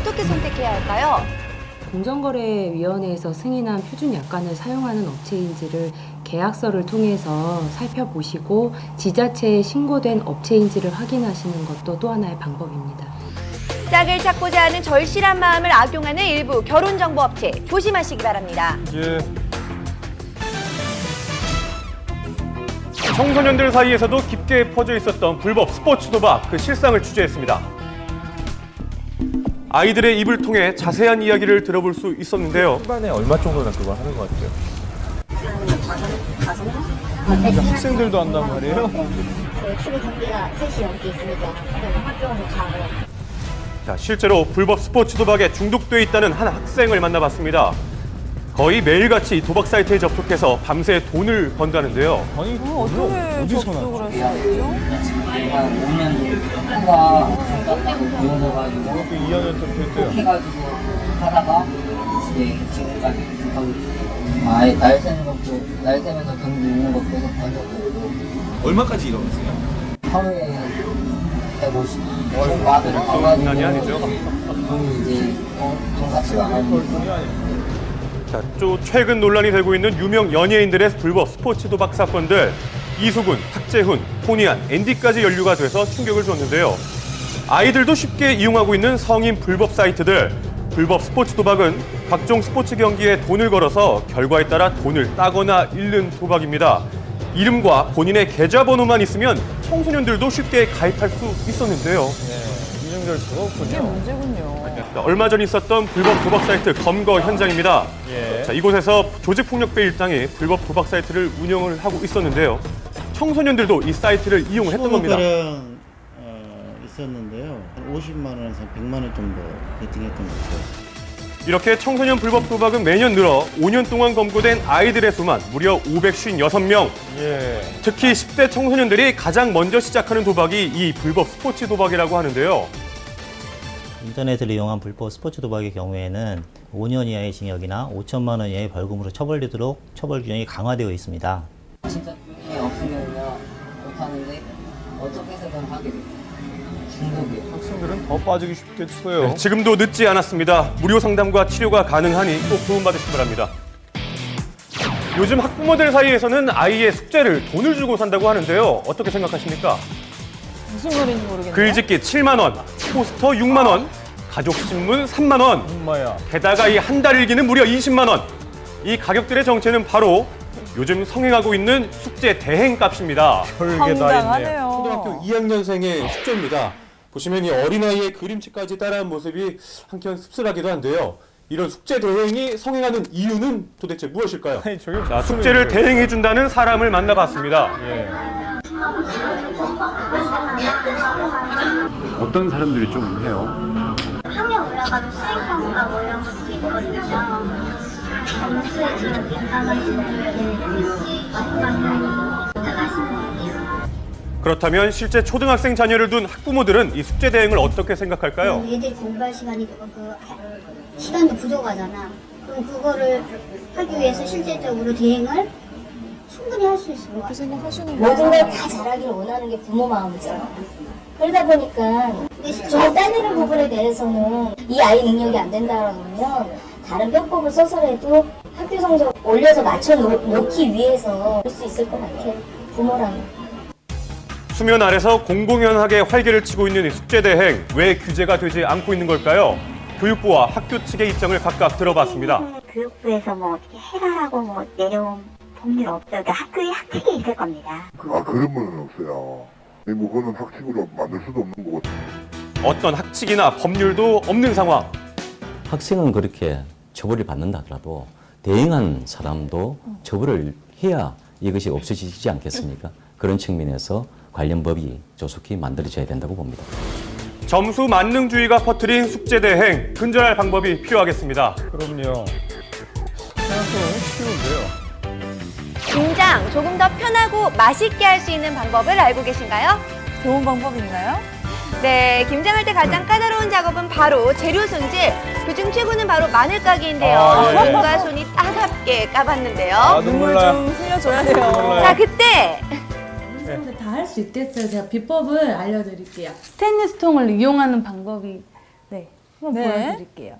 어떻게 선택해야 할까요? 공정거래위원회에서 승인한 표준 약관을 사용하는 업체인지를 계약서를 통해서 살펴보시고 지자체에 신고된 업체인지를 확인하시는 것도 또 하나의 방법입니다. 짝을 찾고자 하는 절실한 마음을 악용하는 일부 결혼정보 업체 조심하시기 바랍니다. 예. 청소년들 사이에서도 깊게 퍼져 있었던 불법 스포츠 도박 그 실상을 취재했습니다. 아이들의 입을 통해 자세한 이야기를 들어볼 수 있었는데요. 시간에 얼마 정도나 그걸 하는 것 같아요? 학생들도 한단 말이에요? 출근 경비가 3시 넘게 있으니까 학교에서 자고 자, 실제로 불법 스포츠 도박에 중독돼 있다는 한 학생을 만나봤습니다. 거의 매일같이 도박 사이트에 접속해서 밤새 돈을 번다는데요. 아니, 어떻게 어디서 접속을 났지? 할수 있죠? 한 5년 후가 배워가지고 2학년 때 됐대요. 해가지고 하다가 이제 지금까지 하고 있어요. 아예 날 새는 것도 날 새면서 경기 있는 것도 계속 던져보고 얼마까지 일어났어요? 하루에 150 와드를 가가지고 장난이 아니죠. 이제 돈 같지가 않고 자, 또 최근 논란이 되고 있는 유명 연예인들의 불법 스포츠 도박 사건들 이수근, 탁재훈, 토니안, 앤디까지 연루가 돼서 충격을 줬는데요. 아이들도 쉽게 이용하고 있는 성인 불법 사이트들 불법 스포츠 도박은 각종 스포츠 경기에 돈을 걸어서 결과에 따라 돈을 따거나 잃는 도박입니다. 이름과 본인의 계좌번호만 있으면 청소년들도 쉽게 가입할 수 있었는데요. 네, 인증 절차가 이게 없군요. 문제군요. 자, 얼마 전 있었던 불법 도박 사이트 검거 현장입니다. 예. 자, 이곳에서 조직폭력배 일당이 불법 도박 사이트를 운영을 하고 있었는데요. 청소년들도 이 사이트를 이용을 했던 겁니다. 어, 있었는데요. 한 50만 원에서 100만 원 정도 베팅했던 것 같아요. 이렇게 청소년 불법 도박은 매년 늘어 5년 동안 검거된 아이들의 수만 무려 556명. 예. 특히 10대 청소년들이 가장 먼저 시작하는 도박이 이 불법 스포츠 도박이라고 하는데요. 인터넷을 이용한 불법 스포츠 도박의 경우에는 5년 이하의 징역이나 5천만 원 이하의 벌금으로 처벌되도록 처벌 규정이 강화되어 있습니다. 진짜 돈이 없으면요 못하는데 어떻게 해서든 하게 돼요. 중독이에요. 학생들은 더 빠지기 쉽겠어요. 네, 지금도 늦지 않았습니다. 무료 상담과 치료가 가능하니 꼭 도움받으시기 바랍니다. 요즘 학부모들 사이에서는 아이의 숙제를 돈을 주고 산다고 하는데요. 어떻게 생각하십니까? 무슨 말인지 모르겠네요. 글짓기 7만 원, 포스터 6만 원, 가족 신문 3만 원, 엄마야. 게다가 이 한 달 일기는 무려 20만 원. 이 가격들의 정체는 바로 요즘 성행하고 있는 숙제 대행 값입니다. 별게 다 있네요. 황당하네요. 초등학교 2학년생의 숙제입니다. 보시면 이 어린아이의 그림체까지 따라한 모습이 한켠 씁쓸하기도 한데요. 이런 숙제 대행이 성행하는 이유는 도대체 무엇일까요? 아니, 저게 자, 숙제를? 대행해준다는 사람을 만나봤습니다. 예. 어떤 사람들이 좀 해요? 학력 올라가도 수익평가 뭐 이런 것도 있거든요. 점수에 좀 민감하신 분들은 수익 평가를 부탁하시는 거예요. 그렇다면 실제 초등학생 자녀를 둔 학부모들은 이 숙제 대행을 어떻게 생각할까요? 얘들 공부할 시간이 그 시간도 부족하잖아. 그럼 그거를 하기 위해서 실제적으로 대행을 충분히 할 수 있을 것 그렇게 같아. 생각하시는 모든. 걸 다 잘하기를 원하는 게 부모 마음이잖아. 그러다 보니까 정말 따내는 부분에 대해서는 이 아이 능력이 안 된다고 그러면 다른 편법을 써서라도 학교 성적 올려서 맞춰 놓- 놓기 위해서 할 수 있을 것 같아요. 부모라면. 수면 아래서 공공연하게 활개를 치고 있는 이 숙제 대행 왜 규제가 되지 않고 있는 걸까요? 교육부와 학교 측의 입장을 각각 들어봤습니다. 교육부에서 뭐 어떻게 해라라고 뭐 내려온 법률 없어요. 학교에 학칙이 있을 겁니다. 아 그런 분은 없어요. 네, 뭐 그거는 학칙으로 만들 수도 없는 거고. 어떤 학칙이나 법률도 없는 상황. 학생은 그렇게 처벌을 받는다 하더라도 대응한 사람도 처벌을 해야 이것이 없어지지 않겠습니까? 그런 측면에서 관련 법이 조속히 만들어져야 된다고 봅니다. 점수 만능주의가 퍼뜨린 숙제 대행 근절할 방법이 필요하겠습니다. 그럼요. 생각해보면 쉬운데요. 김장 조금 더 편하고 맛있게 할 수 있는 방법을 알고 계신가요? 좋은 방법 있나요? 네, 김장할 때 가장 까다로운 작업은 바로 재료 손질. 그중 최고는 바로 마늘 까기인데요. 아, 예. 손과 손이 따갑게 까봤는데요. 아, 눈물. 좀 흘려줘야 돼요. 자, 그때 다 할 수 있겠어요. 제가 비법을 알려드릴게요. 스테인리스 통을 이용하는 방법이 네 한번 네. 보여드릴게요.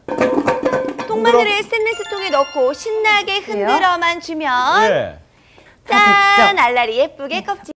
통마늘을 스테인리스 통에 넣고 신나게 흔들어만 주면 예. 짠! 알라리 예쁘게 껍질